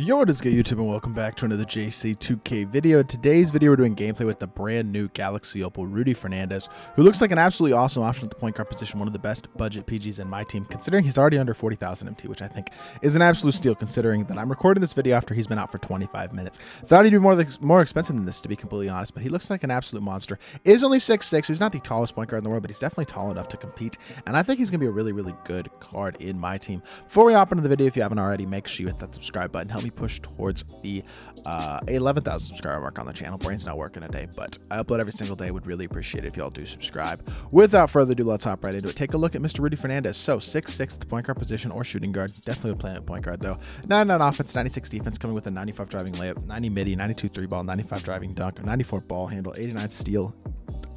Yo, what is good YouTube and welcome back to another JC2K video. Today's video we're doing gameplay with the brand new Galaxy Opal Rudy Fernandez, who looks like an absolutely awesome option at the point guard position, one of the best budget PGs in my team, considering he's already under 40,000 MT, which I think is an absolute steal considering that I'm recording this video after he's been out for 25 minutes. Thought he'd be more, more expensive than this to be completely honest, but he looks like an absolute monster. Is only 6'6", he's not the tallest point guard in the world, but he's definitely tall enough to compete, and I think he's going to be a really, really good card in my team. Before we hop into the video, if you haven't already, make sure you hit that subscribe button, help me push towards the uh, 11,000 subscriber mark on the channel. Brain's not working today, but I upload every single day. Would really appreciate it if y'all do subscribe. Without further ado, let's hop right into it. Take a look at Mr. Rudy Fernandez. So, 6'6", point guard position or shooting guard. Definitely a playing point guard, though. 99 offense, 96 defense, coming with a 95 driving layup, 90 midi, 92 three ball, 95 driving dunk, 94 ball handle, 89 steal,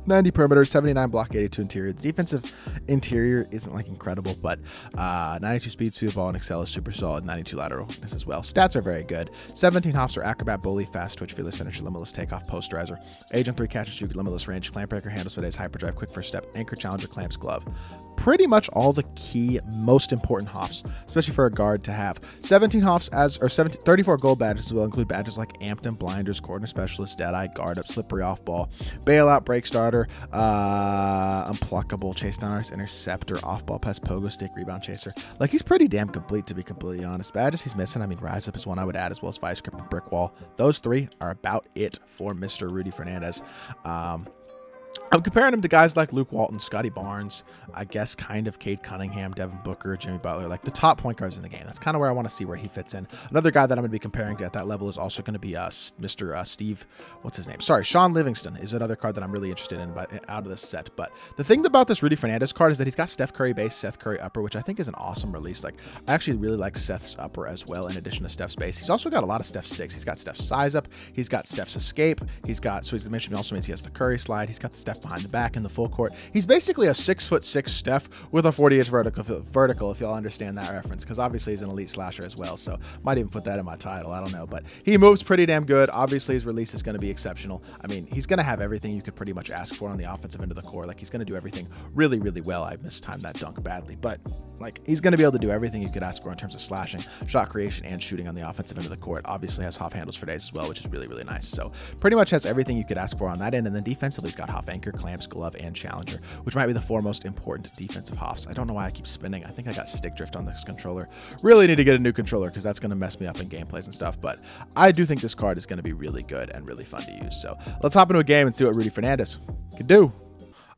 90 perimeter, 79 block, 82 interior. The defensive interior isn't like incredible, but uh, 92 speed, speed ball, and excel is super solid. 92 lateral quickness as well. Stats are very good. 17 hops are acrobat, bully, fast twitch, fearless finisher, limitless takeoff, posterizer, agent 3 catches shoot, limitless range, clamp breaker, handles for days, hyperdrive, quick first step, anchor challenger, clamps, glove pretty much all the key, most important hoffs, especially for a guard to have. 17 hoffs as or 17, 34 gold badges will include badges like Ampton, Blinders, Corner Specialist, dead eye, Guard Up, Slippery Off Ball, Bailout, Break Starter, uh, Unpluckable, Chase Down Artist, Interceptor, Off Ball pass, Pogo Stick, Rebound Chaser. Like he's pretty damn complete to be completely honest. Badges he's missing, I mean, Rise Up is one I would add as well as Vice Grip and Brick Wall. Those three are about it for Mr. Rudy Fernandez. Um, I'm comparing him to guys like Luke Walton, Scottie Barnes, I guess kind of Cade Cunningham, Devin Booker, Jimmy Butler, like the top point guards in the game. That's kind of where I want to see where he fits in. Another guy that I'm going to be comparing to at that level is also going to be uh, Mr. Uh, Steve, what's his name? Sorry, Sean Livingston is another card that I'm really interested in by, out of this set. But the thing about this Rudy Fernandez card is that he's got Steph Curry base, Seth Curry upper, which I think is an awesome release. Like I actually really like Seth's upper as well, in addition to Steph's base. He's also got a lot of Steph's six. He's got Steph's size up. He's got Steph's escape. He's got so he's mentioned also means he has the Curry slide. He's got the Steph behind the back in the full court. He's basically a six foot six Steph with a 40 inch vertical, vertical if y'all understand that reference, because obviously he's an elite slasher as well. So might even put that in my title. I don't know, but he moves pretty damn good. Obviously his release is going to be exceptional. I mean, he's going to have everything you could pretty much ask for on the offensive end of the core. Like he's going to do everything really, really well. I mistimed that dunk badly, but like he's going to be able to do everything you could ask for in terms of slashing, shot creation, and shooting on the offensive end of the court. Obviously has Hoff handles for days as well, which is really, really nice. So pretty much has everything you could ask for on that end. And then defensively, he's got Hoff anchor, clamps, glove, and challenger, which might be the four most important defensive hoffs. I don't know why I keep spinning. I think I got stick drift on this controller. Really need to get a new controller because that's going to mess me up in gameplays and stuff. But I do think this card is going to be really good and really fun to use. So let's hop into a game and see what Rudy Fernandez can do.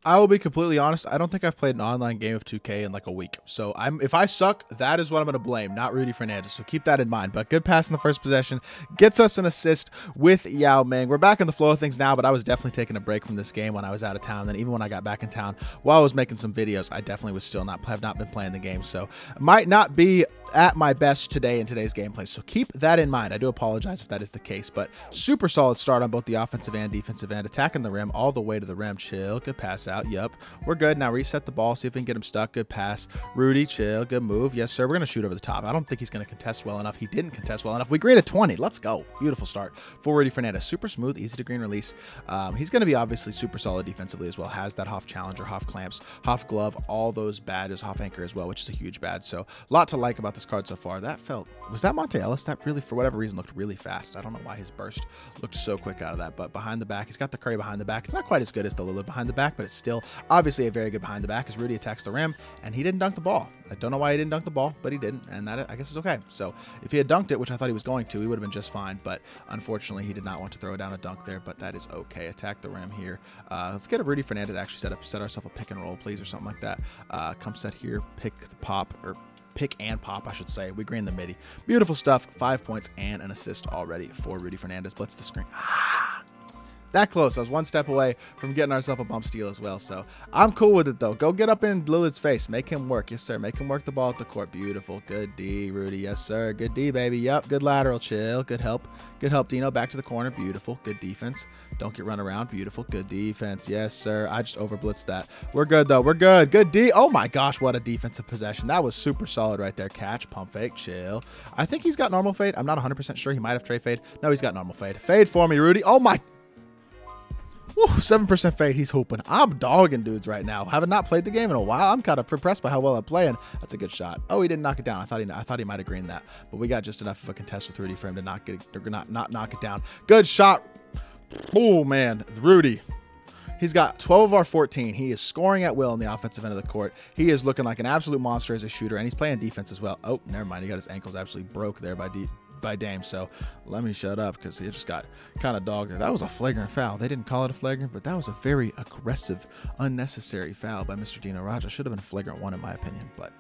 I will be completely honest. I don't think I've played an online game of 2K in like a week. So I'm if I suck, that is what I'm going to blame, not Rudy Fernandez. So keep that in mind. But good pass in the first possession gets us an assist with Yao Ming. We're back in the flow of things now, but I was definitely taking a break from this game when I was out of town. And even when I got back in town, while I was making some videos, I definitely was still not have not been playing the game. So might not be at my best today in today's gameplay. So keep that in mind. I do apologize if that is the case, but super solid start on both the offensive and defensive end, attacking the rim all the way to the rim. Chill, good pass out. Yep, we're good. Now reset the ball, see if we can get him stuck. Good pass. Rudy, chill, good move. Yes, sir. We're going to shoot over the top. I don't think he's going to contest well enough. He didn't contest well enough. We green a 20. Let's go. Beautiful start for Rudy Fernandez. Super smooth, easy to green release. Um, he's going to be obviously super solid defensively as well. Has that Hoff Challenger, Hoff Clamps, Hoff Glove, all those badges, Hoff Anchor as well, which is a huge badge. So a lot to like about this card so far. That felt was that Monta Ellis? That really, for whatever reason, looked really fast. I don't know why his burst looked so quick out of that. But behind the back, he's got the Curry behind the back. It's not quite as good as the Lillard behind the back, but it's still obviously a very good behind the back as Rudy attacks the rim, and he didn't dunk the ball. I don't know why he didn't dunk the ball, but he didn't, and that I guess is okay. So if he had dunked it, which I thought he was going to, he would have been just fine. But unfortunately, he did not want to throw down a dunk there. But that is okay. Attack the rim here. Uh, let's get a Rudy Fernandez actually set up, set ourselves a pick and roll, please, or something like that. Uh, come set here, pick the pop or pick and pop, I should say. We green the midi. Beautiful stuff. Five points and an assist already for Rudy Fernandez. Blitz the screen. Ah, that close. I was one step away from getting ourselves a bump steal as well. So I'm cool with it though. Go get up in Lillard's face. Make him work. Yes, sir. Make him work the ball at the court. Beautiful. Good D, Rudy. Yes, sir. Good D, baby. Yep. Good lateral. Chill. Good help. Good help, Dino. Back to the corner. Beautiful. Good defense. Don't get run around. Beautiful. Good defense. Yes, sir. I just over blitzed that. We're good though. We're good. Good D. Oh my gosh, what a defensive possession. That was super solid right there. Catch, pump fake, chill. I think he's got normal fade. I'm not 100% sure. He might have tray fade. No, he's got normal fade. Fade for me, Rudy. Oh my Seven percent fade. He's hooping. I'm dogging dudes right now. Having not played the game in a while, I'm kind of impressed by how well I'm playing. That's a good shot. Oh, he didn't knock it down. I thought he, I thought he might have greened that, but we got just enough of a contest with Rudy for him to not get, not not knock it down. Good shot. Oh man, Rudy. He's got 12 of our 14. He is scoring at will on the offensive end of the court. He is looking like an absolute monster as a shooter, and he's playing defense as well. Oh, never mind. He got his ankles absolutely broke there by D by Dame. So let me shut up because he just got kind of dogged. That was a flagrant foul. They didn't call it a flagrant, but that was a very aggressive, unnecessary foul by Mr. Dino Radja. Should have been a flagrant one in my opinion, but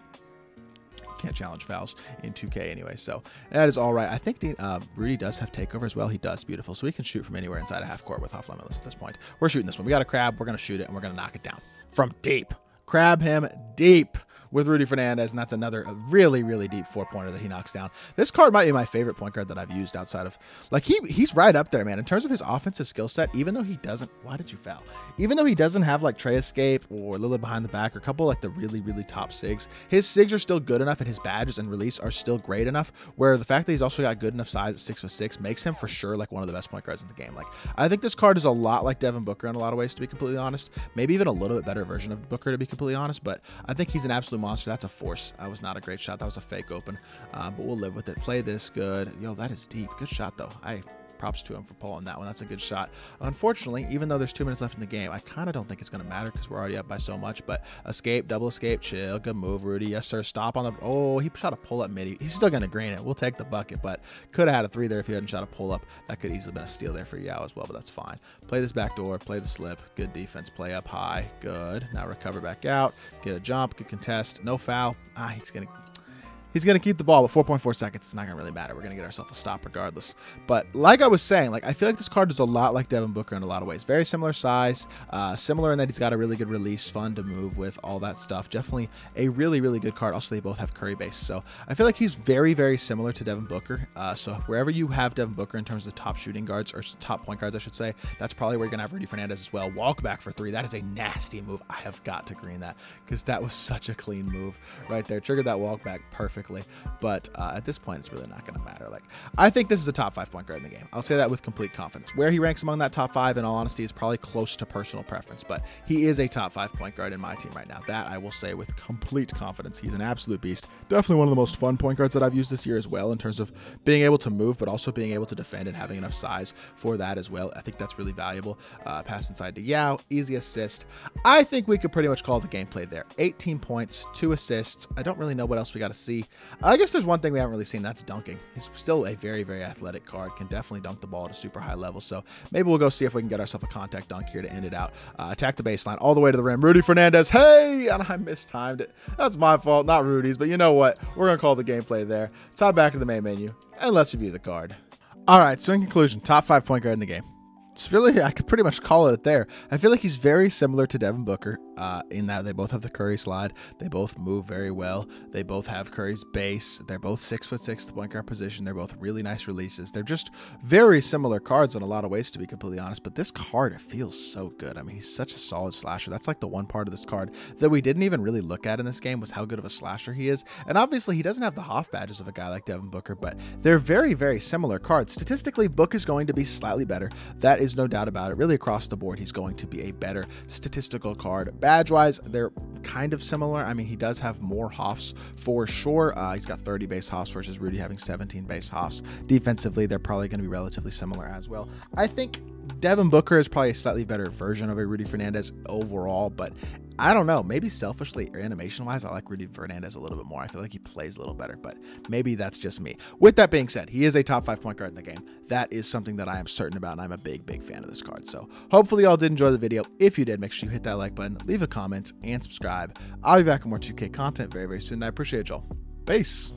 can't challenge fouls in 2K anyway. So that is all right. I think uh, Rudy does have takeover as well. He does. Beautiful. So we can shoot from anywhere inside a half court with off limitless at this point. We're shooting this one. We got a crab. We're going to shoot it and we're going to knock it down from deep. Crab him deep with Rudy Fernandez, and that's another really, really deep four pointer that he knocks down. This card might be my favorite point guard that I've used outside of like he he's right up there, man. In terms of his offensive skill set, even though he doesn't why did you foul? Even though he doesn't have like Trae Escape or Lillard behind the back or a couple like the really, really top SIGs, his SIGs are still good enough and his badges and release are still great enough where the fact that he's also got good enough size at six foot six makes him for sure like one of the best point guards in the game. Like I think this card is a lot like Devin Booker in a lot of ways, to be completely honest. Maybe even a little bit better version of Booker, to be completely honest. But I think he's an absolute monster. That's a force that was not a great shot. That was a fake open, uh, but we'll live with it. Play this good. Yo, that is deep. Good shot, though. I props to him for pulling that one. That's a good shot. Unfortunately, even though there's two minutes left in the game, I kind of don't think it's going to matter because we're already up by so much. But escape, double escape, chill. Good move, Rudy. Yes, sir. Stop on the. Oh, he shot a pull up midi. He's still going to green it. We'll take the bucket, but could have had a three there if he hadn't shot a pull up. That could easily been a steal there for Yao as well, but that's fine. Play this back door, play the slip. Good defense. Play up high. Good. Now recover back out. Get a jump. Good contest. No foul. Ah, he's going to He's going to keep the ball, but 4.4 seconds, it's not going to really matter. We're going to get ourselves a stop regardless. But like I was saying, like I feel like this card is a lot like Devin Booker in a lot of ways. Very similar size, uh, similar in that he's got a really good release, fun to move with, all that stuff. Definitely a really, really good card. Also, they both have Curry base. So I feel like he's very, very similar to Devin Booker. Uh, so wherever you have Devin Booker in terms of top shooting guards, or top point guards, I should say, that's probably where you're going to have Rudy Fernandez as well. Walk back for three. That is a nasty move. I have got to green that because that was such a clean move right there. Triggered that walk back perfectly. But but uh, at this point, it's really not going to matter. Like, I think this is a top five point guard in the game. I'll say that with complete confidence. Where he ranks among that top five, in all honesty, is probably close to personal preference, but he is a top five point guard in my team right now. That I will say with complete confidence. He's an absolute beast. Definitely one of the most fun point guards that I've used this year as well, in terms of being able to move, but also being able to defend and having enough size for that as well. I think that's really valuable. Uh, pass inside to Yao, easy assist. I think we could pretty much call the gameplay there. 18 points, two assists. I don't really know what else we got to see. I guess there's one thing we haven't really seen. That's dunking. He's still a very, very athletic card. Can definitely dunk the ball at a super high level. So maybe we'll go see if we can get ourselves a contact dunk here to end it out. Uh, attack the baseline all the way to the rim. Rudy Fernandez. Hey, and I mistimed it. That's my fault, not Rudy's. But you know what? We're gonna call the gameplay there. Top back to the main menu, and let's review the card. All right. So in conclusion, top five point guard in the game it's really I could pretty much call it there. I feel like he's very similar to Devin Booker uh, in that they both have the Curry slide. They both move very well. They both have Curry's base. They're both six foot six, the point guard position. They're both really nice releases. They're just very similar cards in a lot of ways, to be completely honest. But this card, it feels so good. I mean, he's such a solid slasher. That's like the one part of this card that we didn't even really look at in this game was how good of a slasher he is. And obviously, he doesn't have the Hoff badges of a guy like Devin Booker, but they're very, very similar cards. Statistically, Book is going to be slightly better. That is no doubt about it. Really across the board, he's going to be a better statistical card. Badge wise, they're kind of similar. I mean, he does have more Hoffs for sure. Uh, he's got 30 base Hoffs versus Rudy having 17 base Hoffs. Defensively, they're probably going to be relatively similar as well. I think Devin Booker is probably a slightly better version of a Rudy Fernandez overall, but I don't know. Maybe selfishly, or animation wise, I like Rudy Fernandez a little bit more. I feel like he plays a little better, but maybe that's just me. With that being said, he is a top five point guard in the game. That is something that I am certain about, and I'm a big, big fan of this card. So hopefully, y'all did enjoy the video. If you did, make sure you hit that like button, leave a comment, and subscribe. I'll be back with more 2K content very, very soon. I appreciate y'all. Peace.